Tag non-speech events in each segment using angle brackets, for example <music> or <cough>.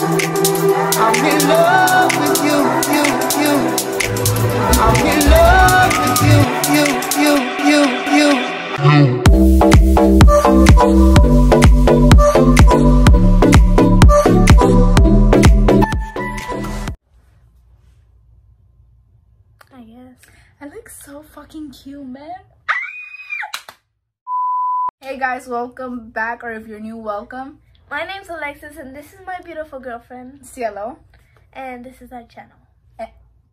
I'm in love with you, you, you. I'm in love with you, you, you, you, you. I guess. I look so fucking cute, man. Ah! Hey guys, welcome back, or if you're new, welcome. My name's Alexis, and this is my beautiful girlfriend, Cielo. and this is our channel.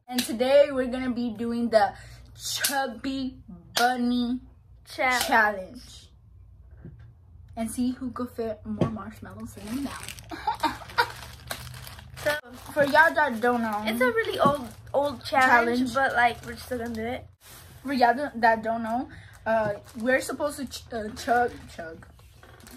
And today we're gonna be doing the Chubby Bunny Channel. Challenge. And see who could fit more marshmallows in their mouth. So For y'all that don't know, it's a really old, old challenge, Challenge. but like we're still gonna do it. for y'all that- that don't know, uh, we're supposed to ch- uh, chug, chug.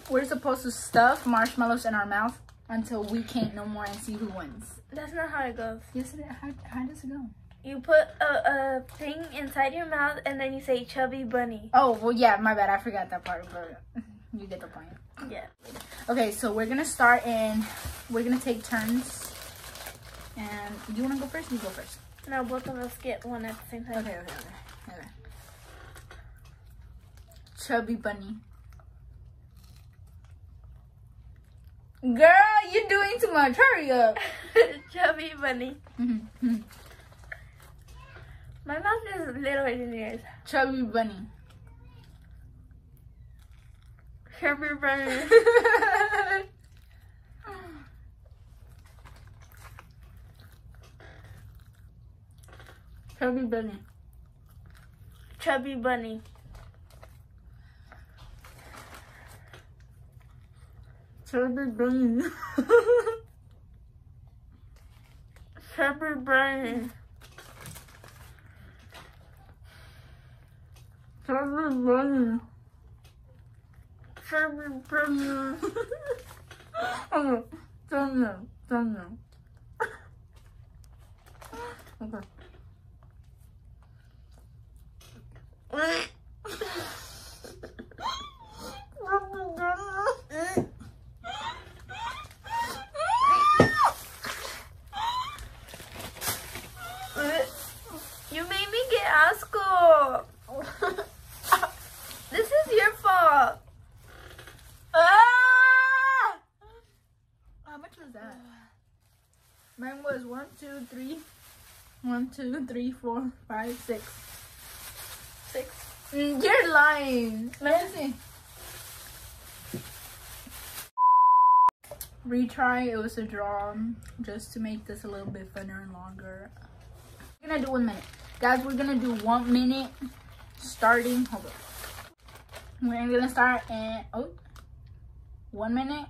We're supposed to stuff marshmallows in our mouth until we can't no more and see who wins. That's not how it goes. Yes, it, how, how does it go? You put a, a thing inside your mouth, and then you say "chubby bunny." Oh, well, yeah, my bad. I forgot that part, but <laughs> you get the point. Yeah. Okay, so we're gonna start and we're gonna take turns. And you wanna go first? You go first. No, both of us get one at the same time. Okay, okay, okay. okay. Chubby bunny. Girl, you're doing too much. Hurry up. <laughs> chubby bunny. My mouth is little than yours. Chubby bunny. Chubby bunny. <laughs> Chubby bunny. chubby bunny. Chubby bunny. Chubby bunny. Chubby bunny. Chubby bunny. Okay, turn now, turn now. Okay. You made me get asco. this is your fault. Ah! How much was that? Mine was one, two, three. One, two, three, four, five, six. Six. Mm, You're lying. Let me see. Retry. It was a draw, just to make this a little bit funner and longer. We're gonna do one minute, guys. We're gonna do one minute, starting. Hold up. We're gonna start and oh, one minute,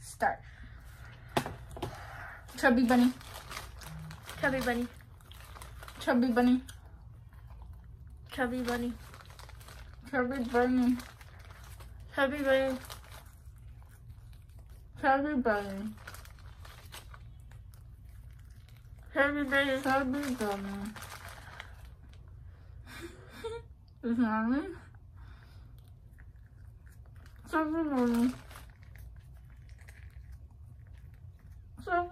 start. Chubby bunny, Chubby bunny. chubby bunny, Chubby bunny. chubby bunny, Chubby bunny. chubby bunny, Chubby bunny. chubby bunny. Is that me? Chubby bunny, chubby bunny. This is Oh,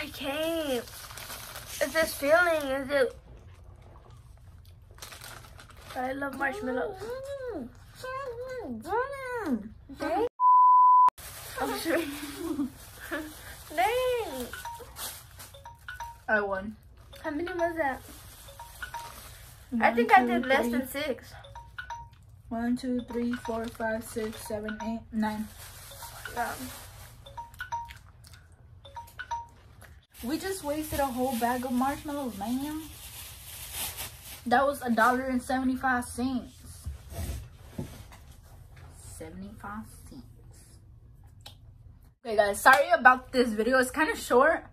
I can't. It's this feeling. Is it? I love marshmallows. Dang. I'm sure. <laughs> I won. How many was that? I think I did less than six. One, two, three, four, five, six, seven, eight, nine. Um, We just wasted a whole bag of marshmallows, man. That was a dollar and seventy-five cents. Seventy-five cents. Okay, guys. Sorry about this video. It's kind of short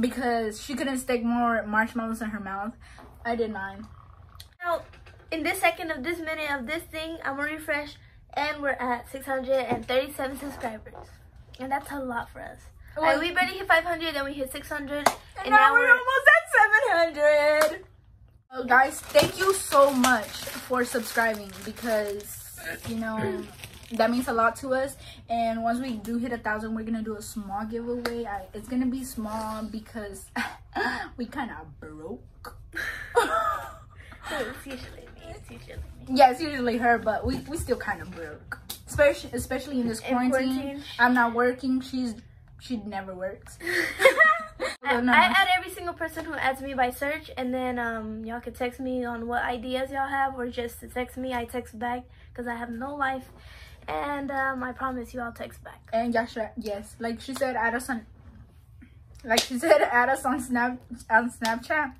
because she couldn't stick more marshmallows in her mouth. I did mine. now, in this second of this minute of this thing, I'm gonna refresh, and we're at 637 subscribers, and that's a lot for us. Like, we barely hit 500, then we hit 600, and, and now, we're almost at 700. Oh, guys, thank you so much for subscribing because, you know, that means a lot to us. And once we do hit a thousand, we're going to do a small giveaway. I, it's going to be small because <laughs> we kind of broke. it's usually me. It's usually me. Yeah, it's usually her, but we, we still kind of broke. Especially, especially in this In quarantine. quarantine. I'm not working. She's she never works. <laughs> I, I add every single person who adds me by search, and then um, y'all can text me on what ideas y'all have, or just to text me. I text back because I have no life, and um, I promise you I'll text back. And Yasha, yes, like she said, add us on. Like she <laughs> said, add us on Snap on Snapchat.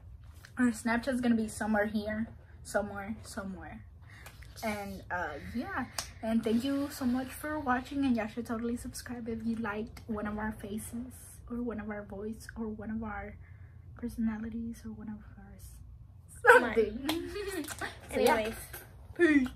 Our Snapchat's gonna be somewhere here, somewhere, somewhere. And uh, yeah, and thank you so much for watching. And should totally subscribe if you liked one of our faces, or one of our voice, or one of our personalities, or one of our something. <laughs> so yeah, Anyways. peace.